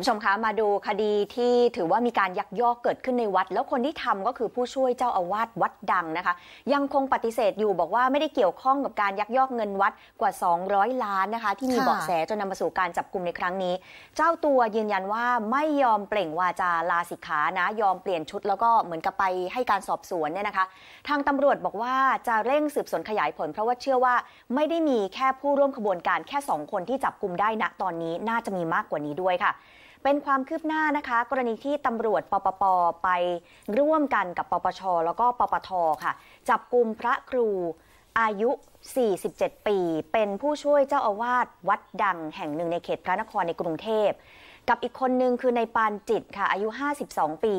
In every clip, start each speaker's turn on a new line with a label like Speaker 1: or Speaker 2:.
Speaker 1: ผู้ชมคะมาดูคดีที่ถือว่ามีการยักยอกเกิดขึ้นในวัด แล้วคนที่ทำก็คือผู้ช่วยเจ้าอาวาสวัดดังนะคะ ยังคงปฏิเสธอยู่บอกว่าไม่ได้เกี่ยวข้องกับการยักยอกเงินวัดกว่า 200 ล้านนะคะ ที่มีเบาะแสจนนำมาสู่การจับกลุ่มในครั้งนี้ เจ้าตัวยืนยันว่าไม่ยอมเปล่งวาจาลาสิกขานะยอมเปลี่ยนชุดแล้วก็เหมือนกับไปให้การสอบสวนเนี่ยนะคะ ทางตำรวจบอกว่าจะเร่งสืบสวนขยายผล เพราะว่าเชื่อว่าไม่ได้มีแค่ผู้ร่วมขบวนการแค่สองคนที่จับกลุ่มได้ณตอนนี้น่าจะมีมากกว่านี้ด้วยค่ะ เป็นความคืบหน้านะคะ กรณีที่ตำรวจปปปไปร่วมกันกับปปช แล้วก็ปปทค่ะ จับกลุ่มพระครูอายุ 47 ปี เป็นผู้ช่วยเจ้าอาวาสวัดดังแห่งหนึ่งในเขตพระนครในกรุงเทพ กับอีกคนนึงคือในปานจิตค่ะ อายุ 52 ปี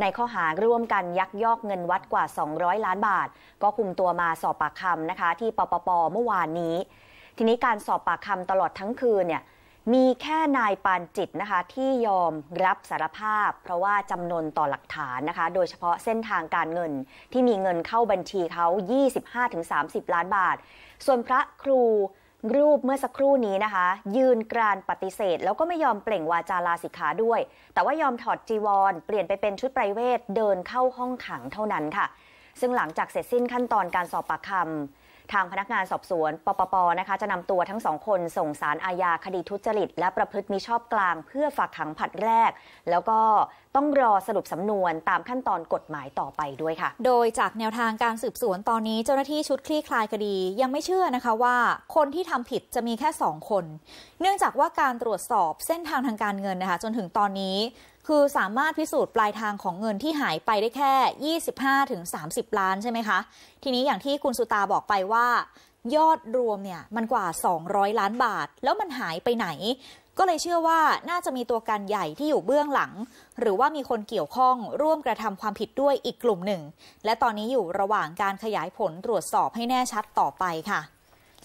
Speaker 1: ในข้อหาร่วมกันยักยอกเงินวัดกว่า 200 ล้านบาท ก็คุมตัวมาสอบปากคำนะคะ ที่ปปปเมื่อวานนี้ ทีนี้การสอบปากคำตลอดทั้งคืนเนี่ย มีแค่นายปานจิตนะคะที่ยอมรับสารภาพ เพราะว่าจำนวนต่อหลักฐานนะคะ โดยเฉพาะเส้นทางการเงินที่มีเงินเข้าบัญชีเขา 25-30 ล้านบาท ส่วนพระครูรูปเมื่อสักครู่นี้นะคะ ยืนกรานปฏิเสธ แล้วก็ไม่ยอมเปล่งวาจาลาสิกขาด้วย แต่ว่ายอมถอดจีวร เปลี่ยนไปเป็นชุดไพรเวทเดินเข้าห้องขังเท่านั้นค่ะ ซึ่งหลังจากเสร็จสิ้นขั้นตอนการสอบปากคำ ทางพนักงานสอบสวน ปปปนะคะจะนำตัวทั้งสองคนส่งสารอาญาคดีทุจริต และประพฤติมิชอบกลาง เพื่อฝากขังผัดแรก แล้วก็ต้องรอสรุปสำนวนตามขั้นตอนกฎหมายต่อไปด้วยค่ะ
Speaker 2: โดยจากแนวทางการสืบสวนตอนนี้เจ้าหน้าที่ชุดคลี่คลายคดียังไม่เชื่อนะคะว่าคนที่ทำผิดจะมีแค่2คน เนื่องจากว่าการตรวจสอบเส้นทางทางการเงินนะคะจนถึงตอนนี้ คือสามารถพิสูจน์ปลายทางของเงินที่หายไปได้แค่ 25-30 ล้านใช่ไหมคะ ทีนี้อย่างที่คุณสุตาบอกไปว่า ยอดรวมเนี่ยมันกว่า 200 ล้านบาท แล้วมันหายไปไหน ก็เลยเชื่อว่าน่าจะมีตัวการใหญ่ที่อยู่เบื้องหลัง หรือว่ามีคนเกี่ยวข้องร่วมกระทำความผิดด้วยอีกกลุ่มหนึ่ง และตอนนี้อยู่ระหว่างการขยายผลตรวจสอบให้แน่ชัดต่อไปค่ะ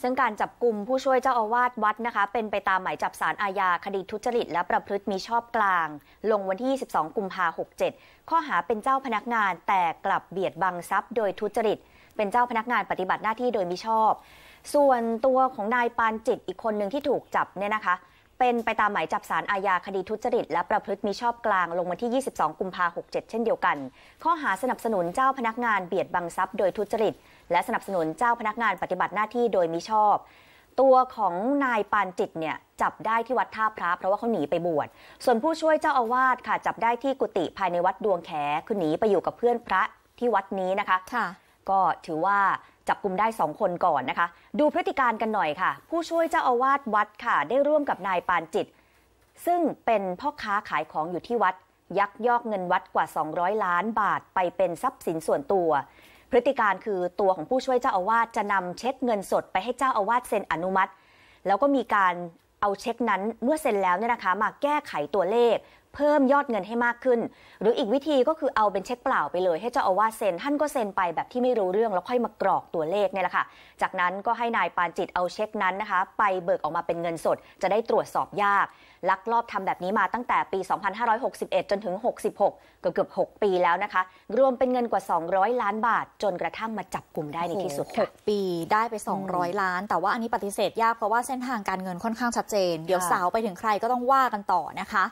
Speaker 1: ซึ่งการจับกลุ่มผู้ช่วยเจ้าอาวาสวัดนะคะ เป็นไปตามหมายจับสารอาญาคดีทุจริต และประพฤติมีชอบกลาง ลงวันที่ 22 กุมภาพันธ์ 67 ข้อหาเป็นเจ้าพนักงานแต่กลับเบียดบังทรัพย์โดยทุจริต เป็นเจ้าพนักงานปฏิบัติหน้าที่โดยมิชอบ ส่วนตัวของนายปานจิตอีกคนหนึ่งที่ถูกจับเนี่ยนะคะ เป็นไปตามหมายจับสารอาญาคดีทุจริต และประพฤติมิชอบกลางลงวันที่ 22 กุมภาพันธ์ 67 เช่นเดียวกัน ข้อหาสนับสนุนเจ้าพนักงานเบียดบังทรัพย์โดยทุจริต และสนับสนุนเจ้าพนักงานปฏิบัติหน้าที่โดยมิชอบ ตัวของนายปานจิตเนี่ยจับได้ที่วัดท่าพระเพราะว่าเขาหนีไปบวช ส่วนผู้ช่วยเจ้าอาวาสค่ะจับได้ที่กุฏิภายในวัดดวงแขคือหนีไปอยู่กับเพื่อนพระที่วัดนี้นะคะ
Speaker 2: ค่ะ
Speaker 1: ก็ถือว่าจับกลุ่มได้สองคนก่อนนะคะ ดูพฤติการกันหน่อยค่ะ ผู้ช่วยเจ้าอาวาสวัดค่ะ ได้ร่วมกับนายปานจิต ซึ่งเป็นพ่อค้าขายของอยู่ที่วัด ยักยอกเงินวัดกว่า 200 ล้านบาทไปเป็นทรัพย์สินส่วนตัว พฤติการคือตัวของผู้ช่วยเจ้าอาวาสจะนำเช็คเงินสดไปให้เจ้าอาวาสเซ็นอนุมัติ แล้วก็มีการเอาเช็คนั้นเมื่อเซ็นแล้วเนี่ยนะคะมาแก้ไขตัวเลขเพิ่มยอดเงินให้มากขึ้น หรืออีกวิธีก็คือเอาเป็นเช็คเปล่าไปเลย ให้เจ้าอาวาสเซ็นท่านก็เซ็นไปแบบที่ไม่รู้เรื่องแล้วค่อยมากรอกตัวเลขเนี่ยแหละค่ะ จากนั้นก็ให้นายปานจิตเอาเช็คนั้นนะคะ ไปเบิกออกมาเป็นเงินสด จะได้ตรวจสอบยาก ลักลอบทำแบบนี้มาตั้งแต่ปี 2561 จนถึง 66 เกือบเกือบ6ปีแล้วนะคะ รวมเป็นเงินกว่า 200 ล้านบาท จนกระทั่งมาจับกลุ่มได้ในที่สุด
Speaker 2: ห
Speaker 1: ค่ะ
Speaker 2: กปีได้ไป 200 ล้าน แต่ว่าอันนี้ปฏิเสธยากเพราะว่าเส้นทางการเงินค่อนข้างชัดเจน เดี๋ยว
Speaker 1: ค่ะ
Speaker 2: สาวไปถึงใครก็ต้องว่ากันต่อนะคะ